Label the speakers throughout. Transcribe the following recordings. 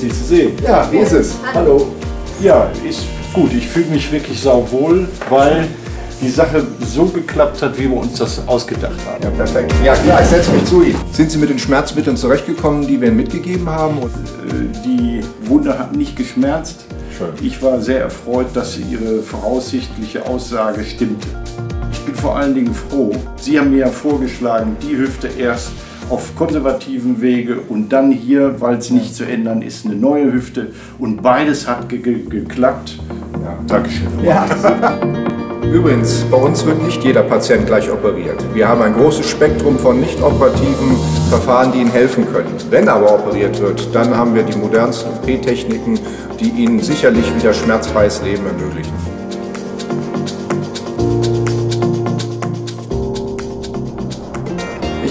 Speaker 1: Sie zu sehen.
Speaker 2: Ja, wie ist es?
Speaker 1: Hallo. Ja, ist gut. Ich fühle mich wirklich sauwohl, weil die Sache so geklappt hat, wie wir uns das ausgedacht haben.
Speaker 2: Ja, perfekt. Ja, klar, ich setze mich zu Ihnen. Sind Sie mit den Schmerzmitteln zurechtgekommen, die wir Ihnen mitgegeben haben? Und
Speaker 1: Äh, Die Wunde hat nicht geschmerzt.
Speaker 2: Schön.
Speaker 1: Ich war sehr erfreut, dass Ihre voraussichtliche Aussage stimmte. Ich bin vor allen Dingen froh. Sie haben mir ja vorgeschlagen, die Hüfte erst auf konservativen Wege und dann hier, weil es nicht zu ändern ist, eine neue Hüfte. Und beides hat ge ge geklappt.
Speaker 2: Ja.
Speaker 1: Dankeschön.
Speaker 2: Ja. Übrigens, bei uns wird nicht jeder Patient gleich operiert. Wir haben ein großes Spektrum von nicht operativen Verfahren, die Ihnen helfen können. Wenn aber operiert wird, dann haben wir die modernsten OP-Techniken, die Ihnen sicherlich wieder schmerzfreies Leben ermöglichen.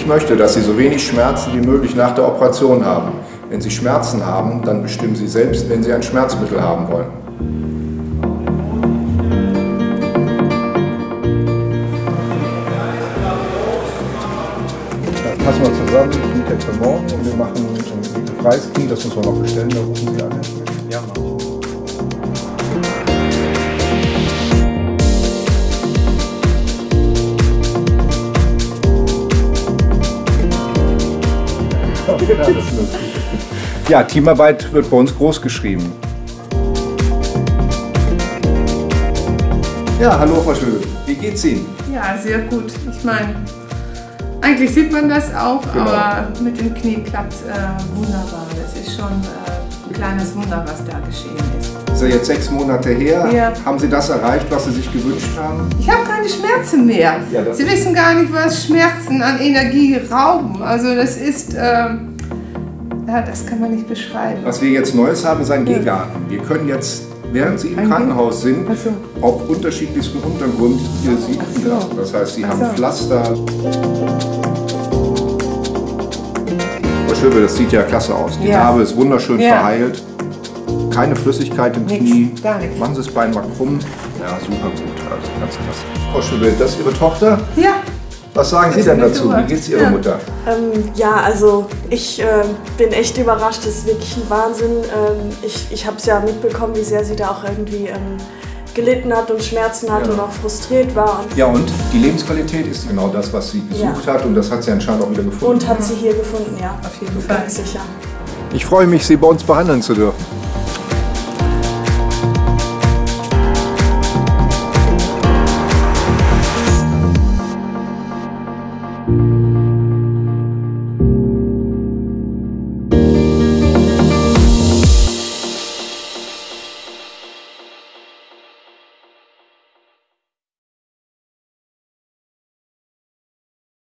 Speaker 2: Ich möchte, dass Sie so wenig Schmerzen wie möglich nach der Operation haben. Wenn Sie Schmerzen haben, dann bestimmen Sie selbst, wenn Sie ein Schmerzmittel haben wollen. Dann passen wir zusammen, jetzt für morgen und wir machen ein Preisknie, das müssen wir noch bestellen, da rufen Sie an. Ja, Ja, Teamarbeit wird bei uns groß geschrieben. Ja, hallo Frau Schöne. Wie geht's Ihnen?
Speaker 3: Ja, sehr gut. Ich meine, eigentlich sieht man das auch,
Speaker 2: Genau.
Speaker 3: aber mit dem Knie klappt äh, wunderbar. Das ist schon äh, kleines Wunder, was da geschehen ist.
Speaker 2: Ist ja jetzt sechs Monate her.
Speaker 3: Ja.
Speaker 2: Haben Sie das erreicht, was Sie sich gewünscht haben?
Speaker 3: Ich habe keine Schmerzen mehr.
Speaker 2: Ja,
Speaker 3: Sie wissen gar nicht, was Schmerzen an Energie rauben. Also das ist, äh, ja, das kann man nicht beschreiben.
Speaker 2: Was wir jetzt Neues haben, ist ein Gegarten. Wir können jetzt, während Sie im
Speaker 3: Ein
Speaker 2: Krankenhaus sind,
Speaker 3: so.
Speaker 2: auf unterschiedlichstem Untergrund Ihr Sieben
Speaker 3: so.
Speaker 2: Das heißt, Sie
Speaker 3: Ach
Speaker 2: haben
Speaker 3: so.
Speaker 2: Pflaster. Schöbel, das sieht ja klasse aus. Die
Speaker 3: Ja.
Speaker 2: Narbe ist wunderschön
Speaker 3: Ja.
Speaker 2: verheilt. Keine Flüssigkeit im
Speaker 3: Nix,
Speaker 2: Knie.
Speaker 3: gar nichts.
Speaker 2: Machen Sie das Bein mal krumm. Ja, super gut. Also ganz klasse. Frau Schöbel, das ist Ihre Tochter.
Speaker 3: Ja,
Speaker 2: Was sagen Sie denn dazu? Wie geht's Ihrer
Speaker 3: Ja.
Speaker 2: Mutter?
Speaker 4: Ähm, ja, also ich äh, bin echt überrascht. Das ist wirklich ein Wahnsinn. Ähm, ich ich habe es ja mitbekommen, wie sehr sie da auch irgendwie ähm, gelitten hat und Schmerzen hat
Speaker 2: Ja.
Speaker 4: und auch frustriert war.
Speaker 2: Ja, und die Lebensqualität ist genau das, was sie gesucht
Speaker 4: Ja.
Speaker 2: hat und das hat sie anscheinend auch wieder gefunden.
Speaker 4: und hat sie hier gefunden, ja.
Speaker 3: auf jeden Fall.
Speaker 4: Ganz sicher.
Speaker 2: Ich freue mich, Sie bei uns behandeln zu dürfen.